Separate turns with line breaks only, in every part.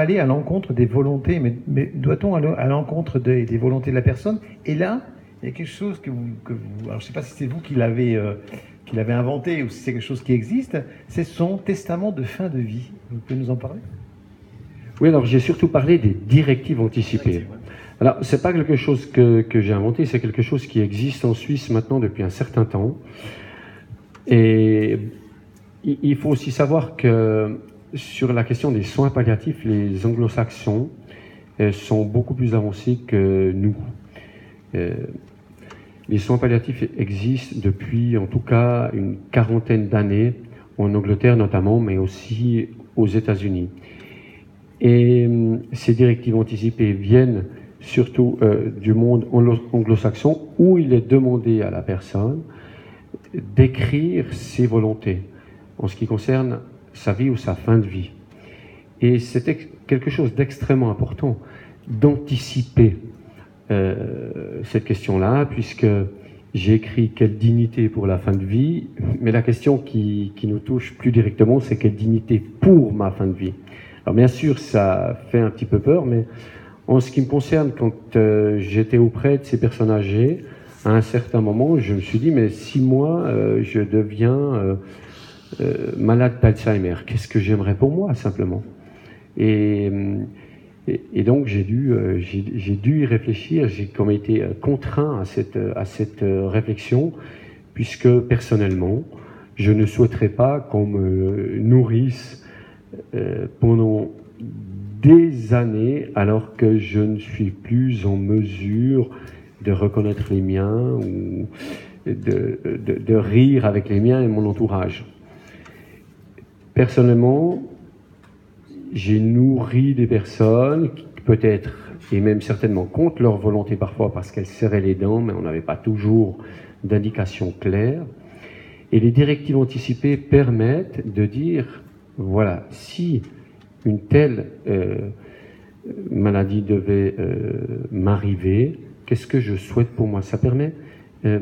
aller à l'encontre des volontés, mais, doit-on aller à l'encontre des, volontés de la personne? Et là, il y a quelque chose que vous, alors je ne sais pas si c'est vous qui l'avez euh, qui inventé ou si c'est quelque chose qui existe, c'est son testament de fin de vie. Vous pouvez nous en parler?
Oui, alors j'ai surtout parlé des directives anticipées. Alors, c'est pas quelque chose que, que j'ai inventé, c'est quelque chose qui existe en Suisse maintenant depuis un certain temps. Et il faut aussi savoir que sur la question des soins palliatifs, les anglo-saxons euh, sont beaucoup plus avancés que nous. Euh, les soins palliatifs existent depuis en tout cas une quarantaine d'années, en Angleterre notamment, mais aussi aux États-Unis. Et euh, ces directives anticipées viennent surtout du monde anglo-saxon, où il est demandé à la personne d'écrire ses volontés en ce qui concerne sa vie ou sa fin de vie. Et c'était quelque chose d'extrêmement important d'anticiper euh, cette question-là, puisque j'ai écrit quelle dignité pour la fin de vie, mais la question qui, qui nous touche plus directement, c'est quelle dignité pour ma fin de vie? Alors bien sûr, ça fait un petit peu peur, mais en ce qui me concerne, quand euh, j'étais auprès de ces personnes âgées, à un certain moment, je me suis dit, mais si moi, euh, je deviens euh, malade d'Alzheimer. Qu'est-ce que j'aimerais pour moi, simplement? Et, et, donc, j'ai dû, euh, j'ai dû y réfléchir. J'ai comme été contraint à cette, réflexion, puisque personnellement, je ne souhaiterais pas qu'on me nourrisse euh, pendant des années alors que je ne suis plus en mesure de reconnaître les miens ou de rire avec les miens et mon entourage. Personnellement, j'ai nourri des personnes qui peut-être, et même certainement contre leur volonté parfois parce qu'elles serraient les dents, mais on n'avait pas toujours d'indications claires. Et les directives anticipées permettent de dire, voilà, si une telle euh, maladie devait euh, m'arriver, qu'est-ce que je souhaite pour moi? Ça permet euh,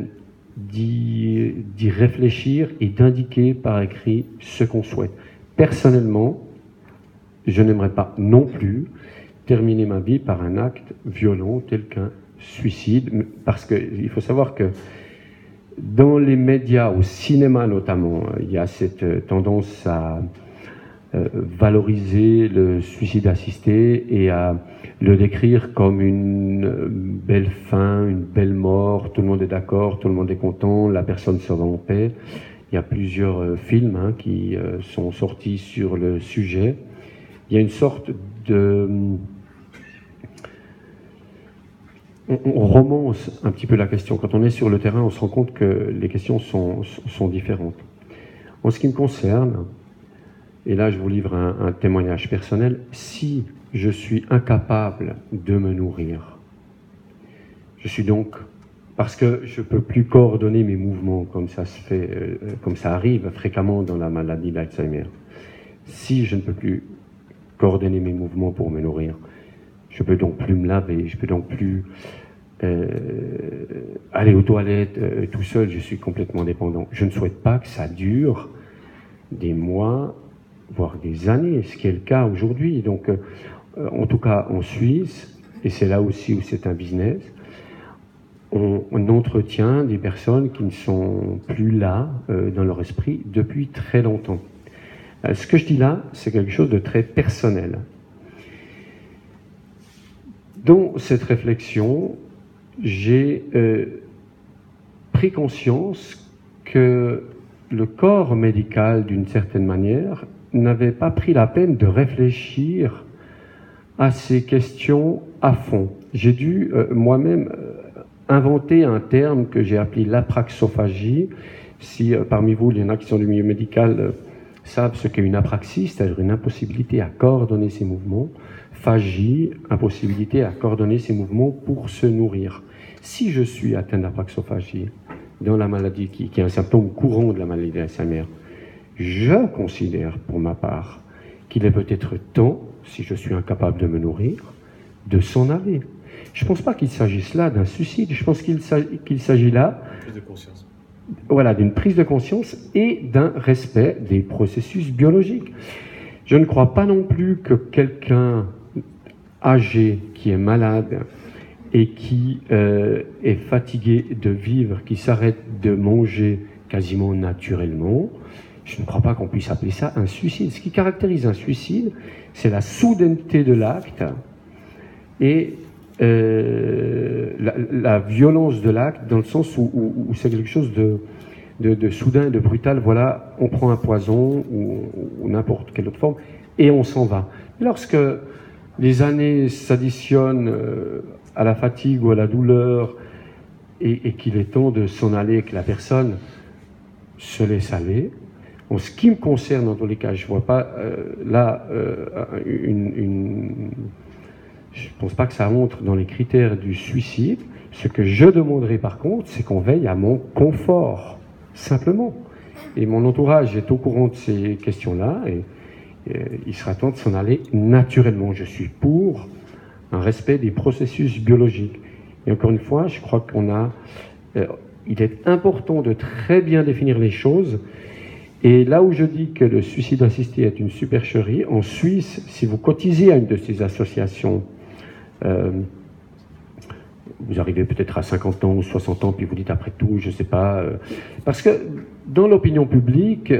d'y réfléchir et d'indiquer par écrit ce qu'on souhaite. Personnellement, je n'aimerais pas non plus terminer ma vie par un acte violent tel qu'un suicide, parce qu'il faut savoir que dans les médias, au cinéma notamment, il y a cette tendance à euh, valoriser le suicide assisté et à le décrire comme une belle fin, une belle mort, tout le monde est d'accord, tout le monde est content, la personne sera en paix. Il y a plusieurs euh, films hein, qui euh, sont sortis sur le sujet. Il y a une sorte de... On, romance un petit peu la question. Quand on est sur le terrain, on se rend compte que les questions sont, sont différentes. En ce qui me concerne, et là je vous livre un, témoignage personnel, si je suis incapable de me nourrir, je suis donc parce que je peux plus coordonner mes mouvements comme ça se fait, euh, comme ça arrive fréquemment dans la maladie d'Alzheimer. Si je ne peux plus coordonner mes mouvements pour me nourrir, je peux donc plus me laver, je peux donc plus euh, aller aux toilettes euh, tout seul, je suis complètement dépendant. Je ne souhaite pas que ça dure des mois, voire des années, ce qui est le cas aujourd'hui. Donc, en tout cas en Suisse, et c'est là aussi où c'est un business, on, entretient des personnes qui ne sont plus là euh, dans leur esprit depuis très longtemps. Euh, ce que je dis là, c'est quelque chose de très personnel. Dans cette réflexion, j'ai euh, pris conscience que le corps médical, d'une certaine manière, n'avait pas pris la peine de réfléchir à ces questions à fond. J'ai dû moi-même inventé un terme que j'ai appelé l'apraxophagie. Si euh, parmi vous, il y en a qui sont du milieu médical, euh, savent ce qu'est une apraxie, c'est-à-dire une impossibilité à coordonner ses mouvements. Phagie, impossibilité à coordonner ses mouvements pour se nourrir. Si je suis atteint d'apraxophagie dans la maladie qui, qui, est un symptôme courant de la maladie d'Alzheimer, je considère pour ma part qu'il est peut-être temps, si je suis incapable de me nourrir, de s'en aller. Je ne pense pas qu'il s'agisse là d'un suicide, je pense qu'il s'agit là de voilà, d'une prise de conscience et d'un respect des processus biologiques. Je ne crois pas non plus que quelqu'un âgé qui est malade et qui euh, est fatigué de vivre, qui s'arrête de manger quasiment naturellement, je ne crois pas qu'on puisse appeler ça un suicide. Ce qui caractérise un suicide, c'est la soudaineté de l'acte et euh, la, violence de l'acte, dans le sens où, c'est quelque chose de, de, soudain, de brutal. Voilà, on prend un poison ou, n'importe quelle autre forme et on s'en va. Lorsque les années s'additionnent euh, à la fatigue ou à la douleur et, qu'il est temps de s'en aller, que la personne se laisse aller, en ce qui me concerne, dans tous les cas, je ne vois pas euh, là une je ne pense pas que ça montre dans les critères du suicide. Ce que je demanderai par contre, c'est qu'on veille à mon confort, simplement. Et mon entourage est au courant de ces questions-là et, il sera temps de s'en aller naturellement. Je suis pour un respect des processus biologiques. Et encore une fois, je crois qu'on a. Euh, il est important de très bien définir les choses. Et là où je dis que le suicide assisté est une supercherie, en Suisse, si vous cotisez à une de ces associations euh, vous arrivez peut-être à 50 ans ou 60 ans, puis vous dites après tout, je ne sais pas. Euh, parce que dans l'opinion publique,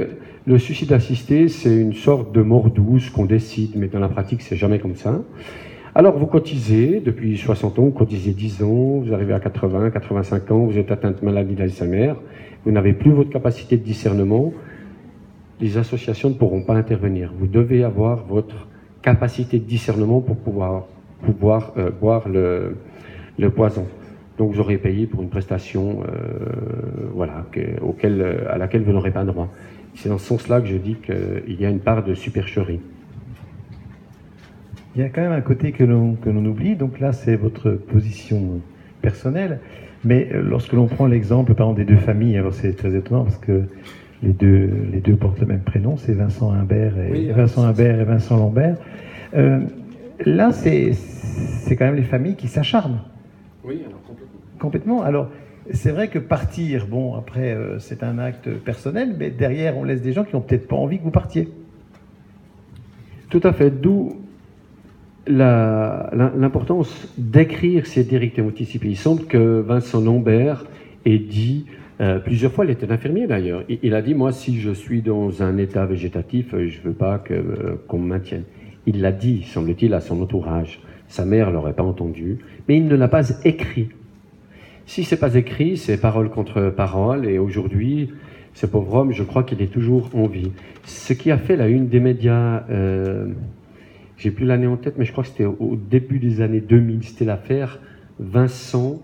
le suicide assisté, c'est une sorte de mort douce qu'on décide, mais dans la pratique, c'est jamais comme ça. Alors vous cotisez, depuis 60 ans, vous cotisez 10 ans, vous arrivez à 80, 85 ans, vous êtes atteint de maladie d'Alzheimer, vous n'avez plus votre capacité de discernement, les associations ne pourront pas intervenir. Vous devez avoir votre capacité de discernement pour pouvoir pouvoir euh, boire le, poison. Donc vous aurez payé pour une prestation euh, voilà, auquel, à laquelle vous n'aurez pas droit. C'est dans ce sens-là que je dis qu'il y a une part de supercherie.
Il y a quand même un côté que l'on, que l'on oublie, donc là c'est votre position personnelle, mais euh, lorsque l'on prend l'exemple par exemple des deux familles, alors c'est très étonnant parce que les deux, les deux portent le même prénom, c'est Vincent Imbert et, Vincent Imbert et Vincent Lambert. Euh, là, c'est quand même les familles qui s'acharnent.
Oui, alors complètement.
Complètement. Alors, c'est vrai que partir, bon, après, euh, c'est un acte personnel, mais derrière, on laisse des gens qui n'ont peut-être pas envie que vous partiez.
Tout à fait. D'où l'importance d'écrire ces directives anticipées. Il semble que Vincent Lambert ait dit euh, plusieurs fois, il était infirmier d'ailleurs. Il, a dit Moi, si je suis dans un état végétatif, je ne veux pas qu'on me maintienne. Il l'a dit, semble-t-il, à son entourage. Sa mère l'aurait pas entendu, mais il ne l'a pas écrit. Si c'est pas écrit, c'est parole contre parole, et aujourd'hui, ce pauvre homme, je crois qu'il est toujours en vie. Ce qui a fait la une des médias, euh, j'ai plus l'année en tête, mais je crois que c'était au début des années 2000, c'était l'affaire Vincent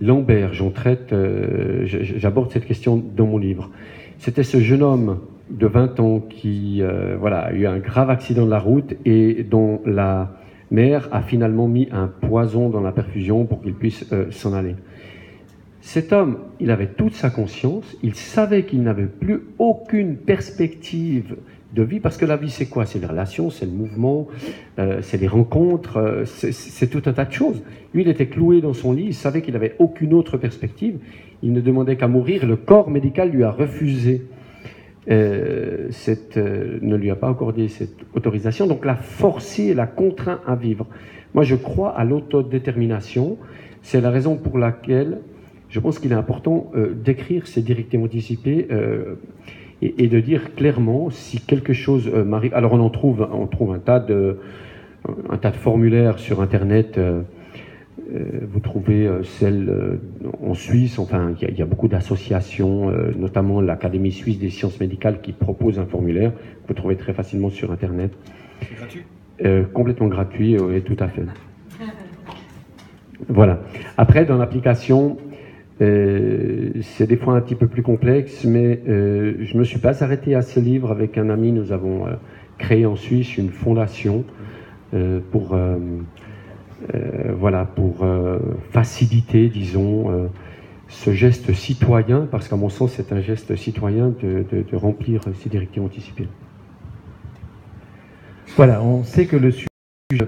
Lambert. J'en traite, euh, j'aborde cette question dans mon livre. C'était ce jeune homme de 20 ans qui euh, voilà, a eu un grave accident de la route et dont la mère a finalement mis un poison dans la perfusion pour qu'il puisse euh, s'en aller. Cet homme, il avait toute sa conscience, il savait qu'il n'avait plus aucune perspective de vie, parce que la vie c'est quoi? C'est les relations, c'est le mouvement, euh, c'est les rencontres, c'est tout un tas de choses. Lui, il était cloué dans son lit, il savait qu'il n'avait aucune autre perspective, il ne demandait qu'à mourir, le corps médical lui a refusé euh, cette, euh, ne lui a pas accordé cette autorisation, donc l'a forcé, l'a contraint à vivre. Moi, je crois à l'autodétermination. C'est la raison pour laquelle je pense qu'il est important euh, d'écrire ces directives anticipées et, et, de dire clairement si quelque chose m'arrive. Alors, on en trouve, on trouve un tas de, un tas de formulaires sur Internet euh, vous trouvez euh, celle euh, en Suisse, enfin, il y, a beaucoup d'associations, notamment l'Académie suisse des sciences médicales qui propose un formulaire. Vous trouvez très facilement sur Internet.
C'est gratuit
Complètement gratuit, oui, tout à fait. Voilà. Après, dans l'application, c'est des fois un petit peu plus complexe, mais je ne me suis pas arrêté à ce livre. Avec un ami, nous avons créé en Suisse une fondation pour euh, voilà, pour euh, faciliter, disons, euh, ce geste citoyen, parce qu'à mon sens, c'est un geste citoyen de, de remplir ces directives anticipées.
Voilà, on sait que le sujet